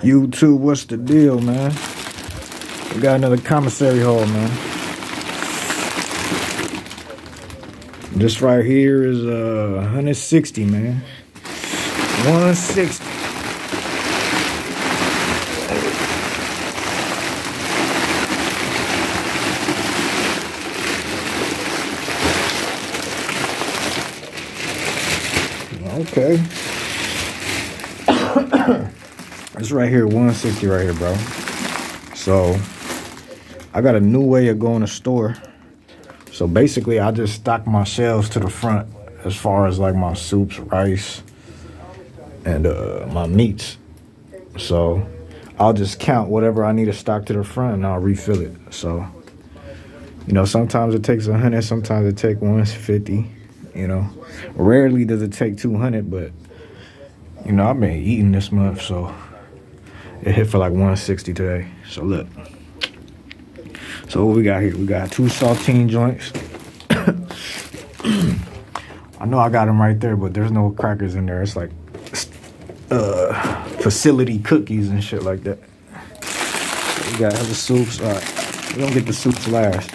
YouTube, what's the deal, man? We got another commissary haul, man. This right here is uh 160, man. 160. Okay. This right here, 160 right here, bro. So I got a new way of going to store. So basically I just stock my shelves to the front as far as like my soups, rice, and uh, my meats. So I'll just count whatever I need to stock to the front and I'll refill it. So, you know, sometimes it takes 100, sometimes it takes 150, you know. Rarely does it take 200, but, you know, I've been eating this month, so it hit for like 160 today. So look. So what we got here? We got two saltine joints. I know I got them right there, but there's no crackers in there. It's like uh, facility cookies and shit like that. We got the soups. All right, we don't get the soups last.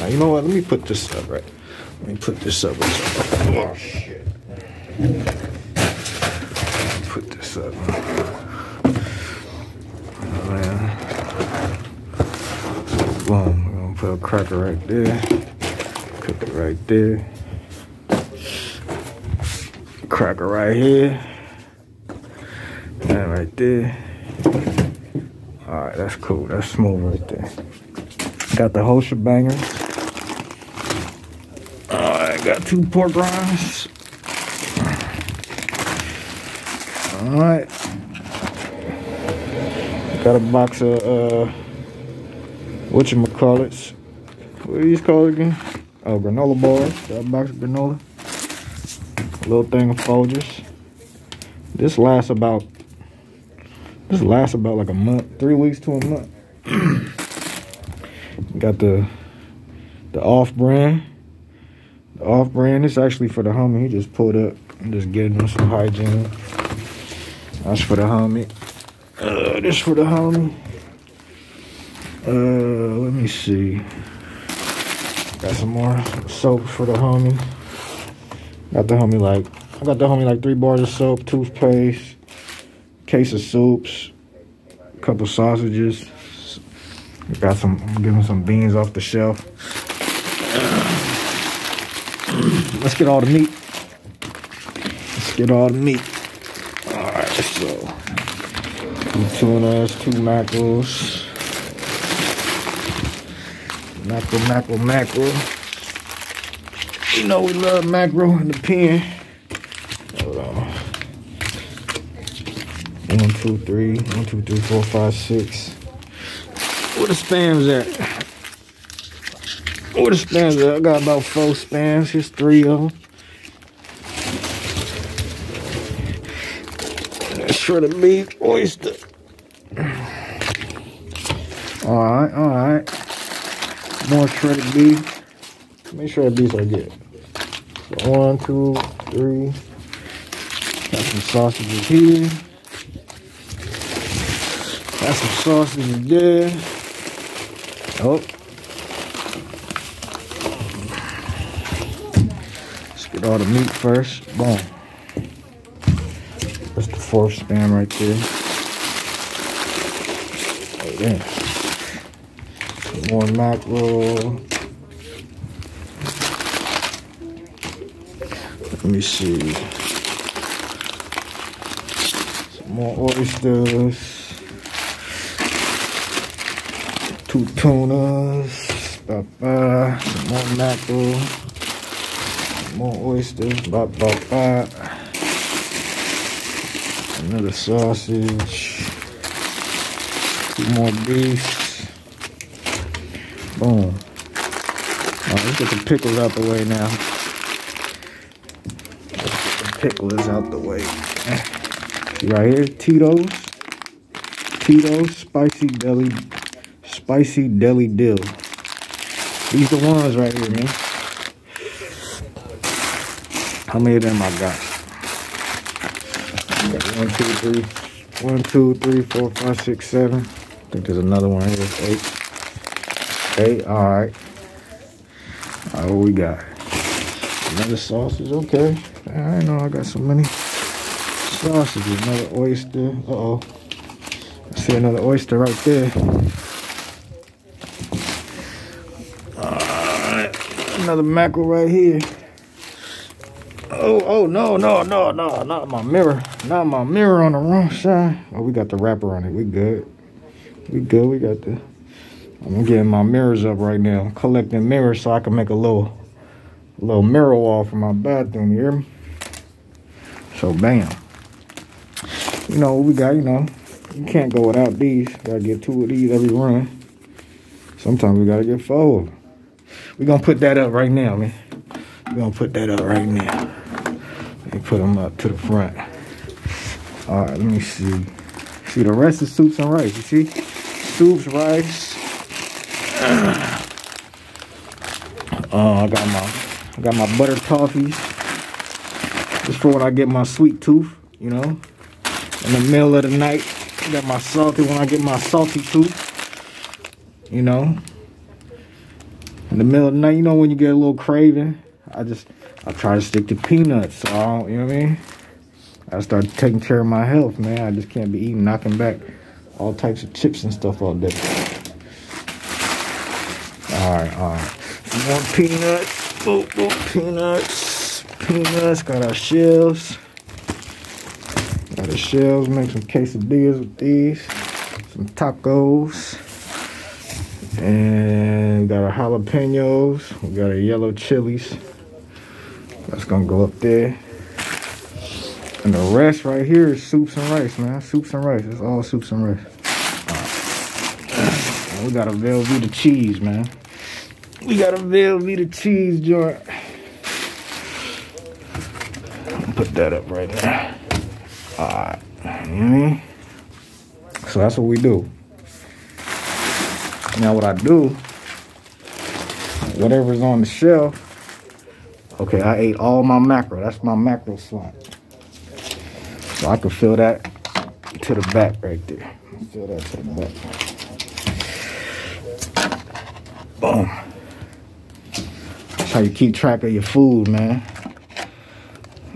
Now, you know what? Let me put this up right. Let me put this up. Oh shit. Put this up. Oh, man. Boom. We're gonna put a cracker right there. Cook it right there. Cracker right here. And right there. Alright, that's cool. That's smooth right there. Got the whole shebanger. Alright, got two pork rinds. Alright. Got a box of uh whatchamacallits. What are these called again? Oh, granola bars. A box of granola. Little thing of Folgers. This lasts about this lasts about like a month, three weeks to a month. Got the the off brand. The off brand. It's actually for the homie. He just pulled up. I'm just getting him some hygiene. That's for the homie. Uh, this for the homie. Uh, let me see. Got some more soap for the homie. Got the homie like, I got the homie like three bars of soap, toothpaste, case of soups, a couple sausages. Got some, I'm giving some beans off the shelf. Let's get all the meat. Let's get all the meat. All right, so two tunas, two mackerels. Mackerel, mackerel, mackerel. You know we love mackerel in the pen. Hold on. One, two, three. One, two, three, four, five, six. Where the spams at? Where the spams at? I got about four spams. Here's three of them. Shredded meat, oyster. All right, all right. More shredded beef. Make sure beefs I get? So one, two, three. Got some sausages here. Got some sausages there. Oh. Let's get all the meat first. Boom. That's the fourth spam right there. Oh, yeah. More mackerel. Uh, let me see. Some more oysters. Two tunas. Ba ba. Some more mackerel. Some more oysters. Ba ba ba. Another sausage. Two more beef. Boom. Alright, let's get the pickles out the way now. pickle is out the way. Right here, Tito's. Tito's spicy deli, spicy deli dill. These the ones right here, man. How many of them I got? got one, two, three, One, two, three, four, five, six, seven. I think there's another one here. Eight. Eight. All right. All right, what we got? Another sausage. Okay. I know I got so many sausages. Another oyster. Uh oh. I see another oyster right there. Alright. Another mackerel right here. Oh, oh, no, no, no, no, not my mirror. Not my mirror on the wrong side. Oh, we got the wrapper on it. We good. We good. We got the. I'm getting my mirrors up right now. Collecting mirrors so I can make a little, little mirror wall for my bathroom. Me? So, bam. You know, what we got, you know, you can't go without these. Gotta get two of these every run. Sometimes we gotta get four. we gonna put that up right now, man. we gonna put that up right now. And put them up to the front. All right, let me see. See, the rest is soups and rice. You see? Soups, rice. Uh, I got my, I got my butter toffees. Just for when I get my sweet tooth, you know. In the middle of the night, I got my salty when I get my salty tooth. You know. In the middle of the night, you know when you get a little craving. I just I try to stick to peanuts. So I you know what I mean? I start taking care of my health, man. I just can't be eating, knocking back all types of chips and stuff all day. Right, all right. More peanuts. Oh, peanuts. Peanuts. Got our shells. Got the shells. Make some quesadillas with these. Some tacos. And got our jalapenos. We got our yellow chilies. That's gonna go up there. And the rest right here is soups and rice, man. Soups and rice. It's all soups and rice. We got a Velveeta cheese, man. We got a Velveeta cheese joint. Put that up right there. Alright. So that's what we do. Now what I do, whatever's on the shelf, Okay, I ate all my macro. That's my macro slot. So I can fill that to the back right there. Fill that to the back. Boom. How you keep track of your food, man.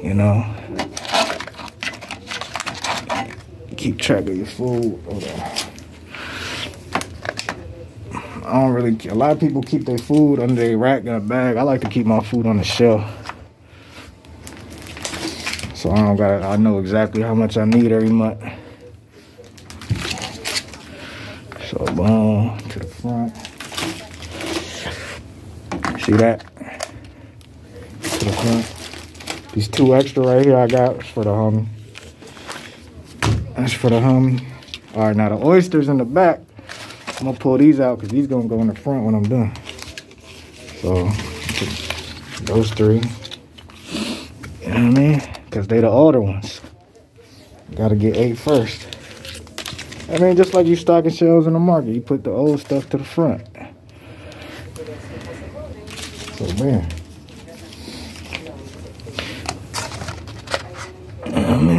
You know. Keep track of your food. I don't really. A lot of people keep their food under their rack in a bag. I like to keep my food on the shelf. So I don't got. I know exactly how much I need every month. So boom to the front. See that? To the. These two extra right here I got for the homie. That's for the homie. All right, now the oysters in the back. I'm gonna pull these out because these gonna go in the front when I'm done. So those three. You know what I mean? Because they the older ones. Gotta get eight first. I mean, just like you stocking shelves in the market, you put the old stuff to the front. So man.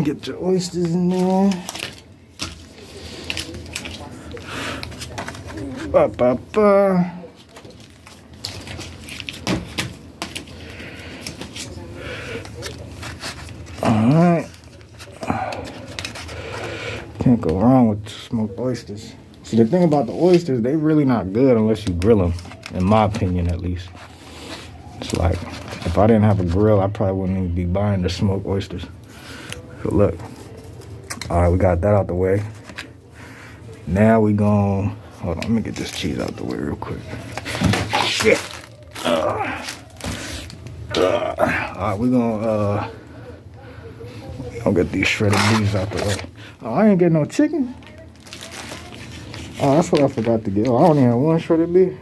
Mean, get your oysters in there. Ba, ba, ba. Alright. Can't go wrong with smoked oysters. See, the thing about the oysters, they really not good unless you grill them, in my opinion at least. It's like, if I didn't have a grill, I probably wouldn't even be buying the smoked oysters. So look. Alright, we got that out the way. Now we gonna Hold on, let me get this cheese out the way real quick. Shit. Uh, uh, all right, we're gonna uh, I'll get these shredded beans out the way. Oh, I ain't getting no chicken. Oh, that's what I forgot to get. Oh, I only have one shredded beef.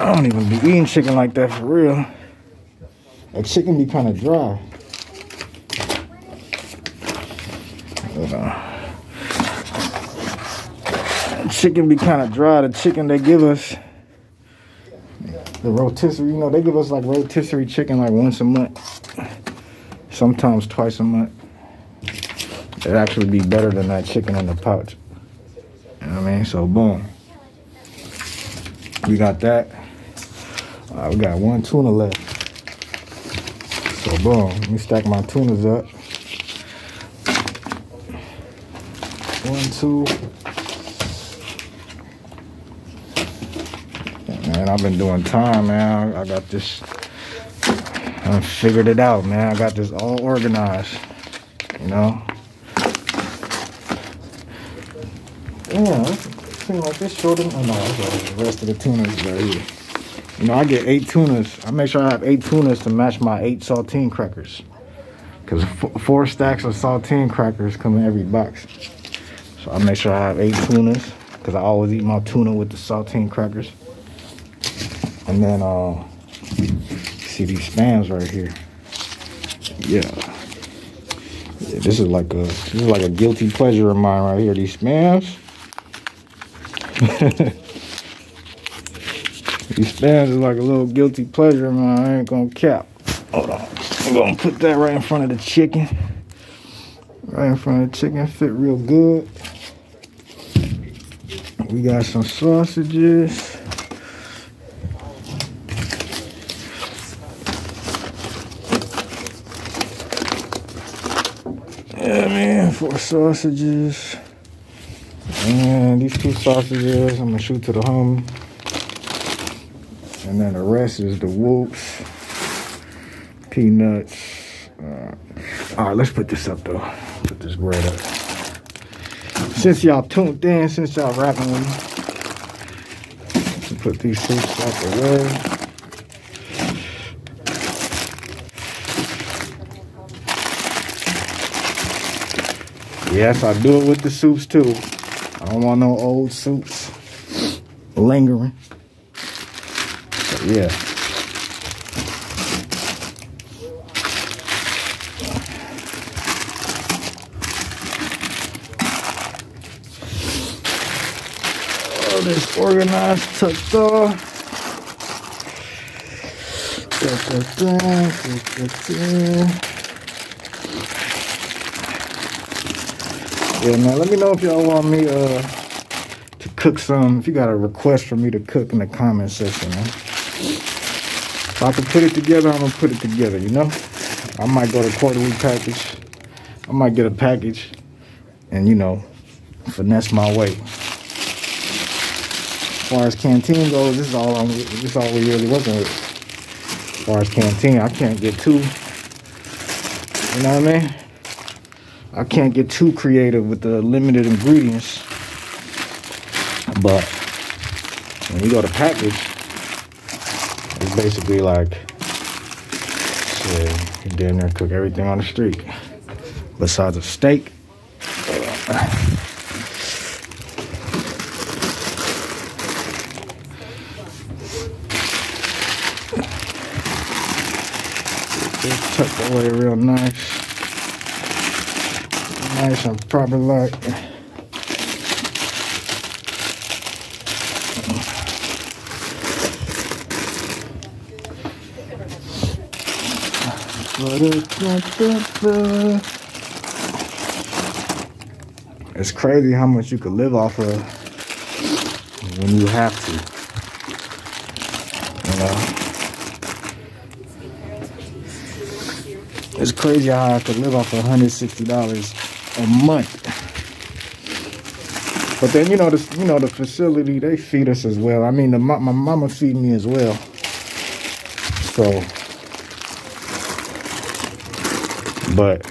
I don't even be eating chicken like that for real. That chicken be kind of dry. chicken be kind of dry. The chicken they give us, the rotisserie, you know, they give us like rotisserie chicken like once a month. sometimes twice a month. It'd actually be better than that chicken in the pouch. You know what I mean? So boom. We got that. Uh, we got one tuna left. So boom, let me stack my tunas up. One, two. Man, I've been doing time, man. I got this. I figured it out, man. I got this all organized. You know. Yeah, seems like this shorter. Oh no, the rest of the tunas right here. You know, I get eight tunas. I make sure I have eight tunas to match my eight saltine crackers. Because four stacks of saltine crackers come in every box. So I make sure I have eight tunas. Because I always eat my tuna with the saltine crackers. And then, uh, see these spams right here. Yeah. yeah. This is like a this is like a guilty pleasure of mine right here. These spams. These spams is like a little guilty pleasure, man. I ain't gonna cap. Hold on. I'm gonna put that right in front of the chicken. Right in front of the chicken. Fit real good. We got some sausages. Yeah, man, four sausages. And these two sausages, I'm gonna shoot to the home. And then the rest is the whoops, peanuts. Uh, all right, let's put this up though. Put this bread up. Since y'all tuned in, since y'all rapping with me, put these soups out the way. Yes, I do it with the soups too. I don't want no old soups lingering yeah. Oh, this organized, tucked off. Da, da, da, Yeah, man, let me know if y'all want me uh, to cook some. If you got a request for me to cook in the comment section, man. If I can put it together, I'm gonna put it together, you know? I might go to quarterly package. I might get a package and, you know, finesse my way. As far as canteen goes, this is all I'm, this is all we really working with. As far as canteen, I can't get too, you know what I mean? I can't get too creative with the limited ingredients. But when you go to package, it's basically like, shit, you cook everything on the street. Besides a steak. Just tuck away real nice. Nice and proper like. It's crazy how much you could live off of when you have to. You know? It's crazy how I could live off of $160 a month. But then you know the you know the facility they feed us as well. I mean the my mama feed me as well. So But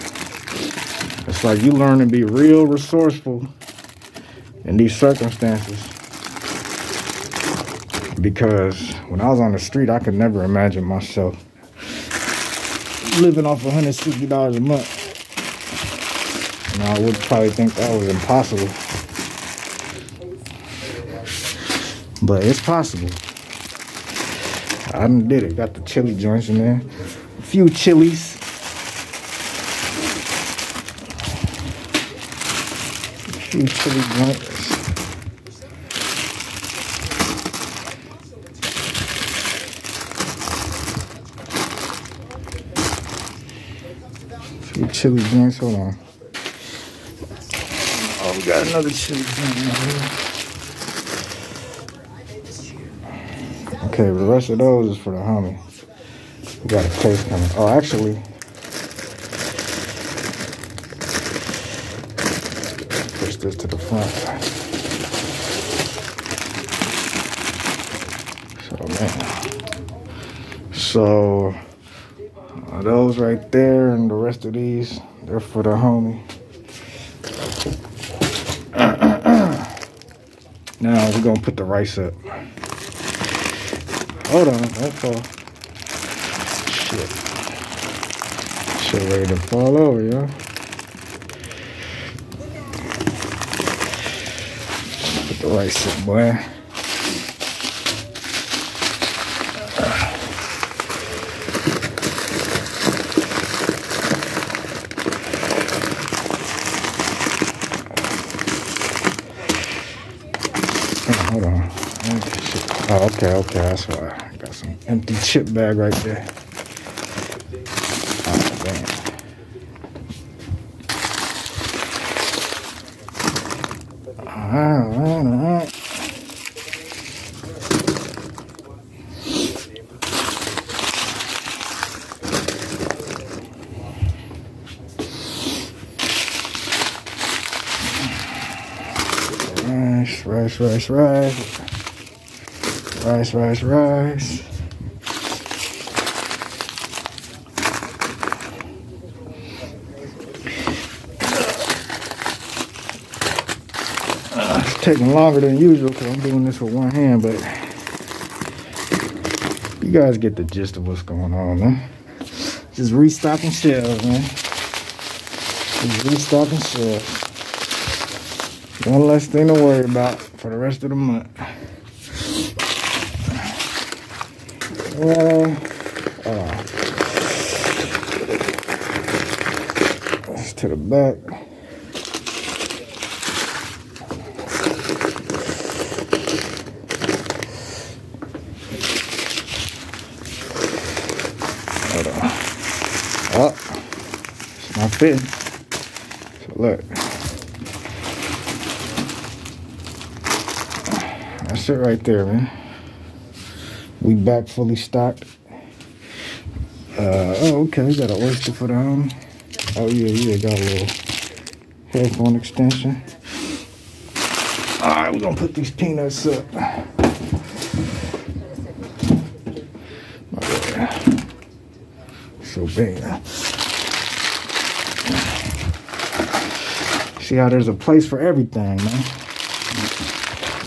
it's like you learn to be real resourceful in these circumstances. Because when I was on the street, I could never imagine myself living off $160 a month. And I would probably think that was impossible. But it's possible. I done did it. Got the chili joints in there. A few chilies. Joints. Your chili joints, hold on. Oh, we got another chili here. Okay, the rest of those is for the homie. We got a case coming. Oh, actually, this to the front. So, man. So, uh, those right there and the rest of these, they're for the homie. now we're gonna put the rice up. Hold on, don't fall. Shit. Shit ready to fall over, yo. Boy. Oh, hold on. Oh, okay, okay, that's why. I got some empty chip bag right there. Oh, damn. Rice, rice, rice, rice. Rice, rice, rice. Taking longer than usual because I'm doing this with one hand, but you guys get the gist of what's going on, man. Just restocking shelves, man. Just restocking shelves. One less thing to worry about for the rest of the month. Well, uh, to the back. So look. That's it right there, man. We back fully stocked. Uh, oh, okay, we got an oyster for the home. Oh, yeah, yeah, got a little headphone extension. All right, we're gonna put these peanuts up. So bad. See how there's a place for everything, man.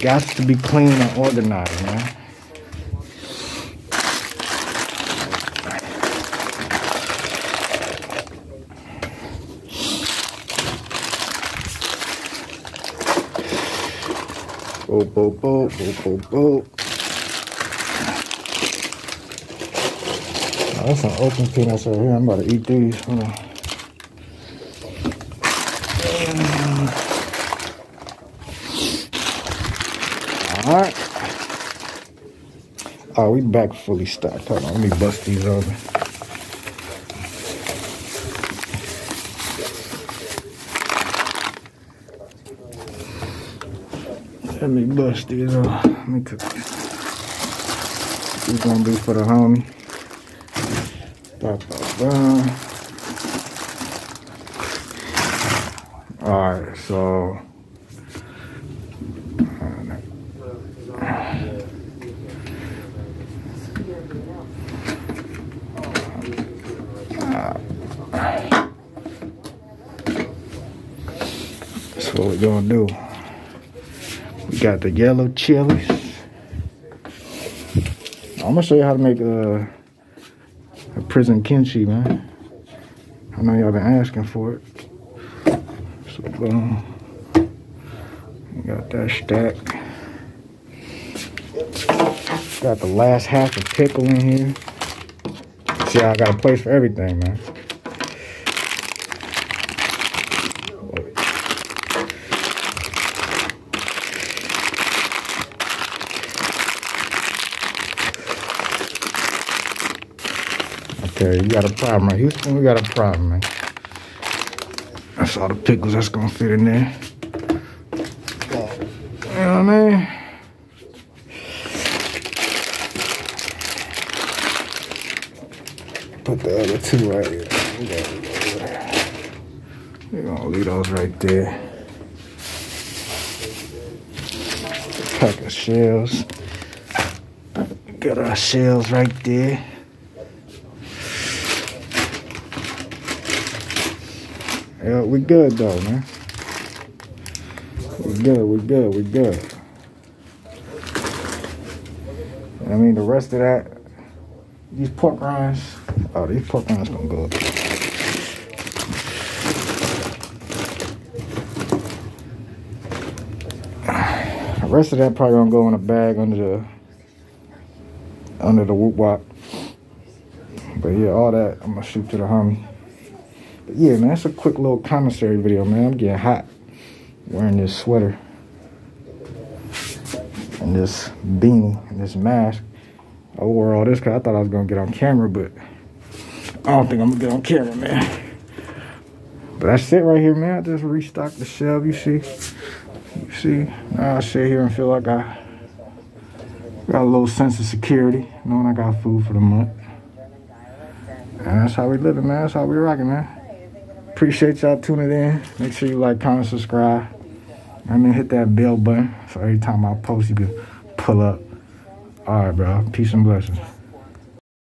Got to be clean and organized, man. Boop, boop, boop, boop, boop, boop. That's some open peanuts right here. I'm about to eat these. Hold on. All right. Oh, we back fully stocked. Hold on, let me bust these open. Let me bust these off. Let me cook these. These gonna be for the homie. Ba, ba, ba. All right, so. Gonna do. We got the yellow chilies. I'm gonna show you how to make a, a prison kimchi, man. I know y'all been asking for it. So boom. We got that stack. Got the last half of pickle in here. See, I got a place for everything, man. Okay, you got a problem, right? Houston, we got a problem, man. That's all the pickles that's gonna fit in there. You know what I mean? Put the other two right here. We're gonna leave those right there. Pack of shells. Got our shells right there. Yeah, we good though, man. We good, we good, we good. I mean, the rest of that, these pork rinds, oh, these pork rinds gonna go up. The rest of that probably gonna go in a bag under the under the whoop wop. But yeah, all that I'm gonna shoot to the homie yeah, man, that's a quick little commissary video, man. I'm getting hot wearing this sweater and this beanie and this mask. I wore all this because I thought I was going to get on camera, but I don't think I'm going to get on camera, man. But that's it right here, man. I just restocked the shelf, you see. You see, now I sit here and feel like I got a little sense of security, knowing I got food for the month. And that's how we living, man. That's how we rocking, man. Appreciate y'all tuning in. Make sure you like, comment, subscribe. I mean, hit that bell button so every time I post, you can pull up. All right, bro. Peace and blessings.